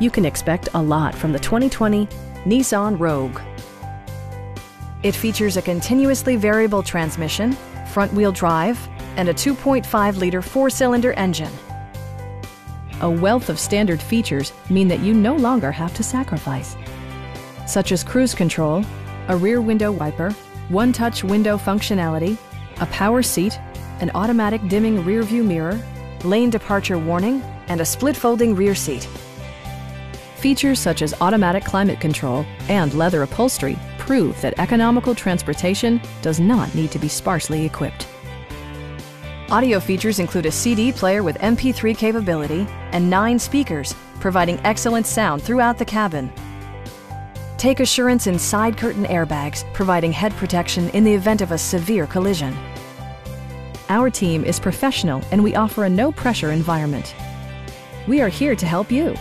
you can expect a lot from the 2020 Nissan Rogue. It features a continuously variable transmission, front-wheel drive, and a 2.5-liter four-cylinder engine. A wealth of standard features mean that you no longer have to sacrifice, such as cruise control, a rear window wiper, one-touch window functionality, a power seat, an automatic dimming rearview mirror, lane departure warning, and a split folding rear seat. Features such as automatic climate control and leather upholstery prove that economical transportation does not need to be sparsely equipped. Audio features include a CD player with MP3 capability and nine speakers, providing excellent sound throughout the cabin. Take assurance in side curtain airbags, providing head protection in the event of a severe collision. Our team is professional and we offer a no pressure environment. We are here to help you.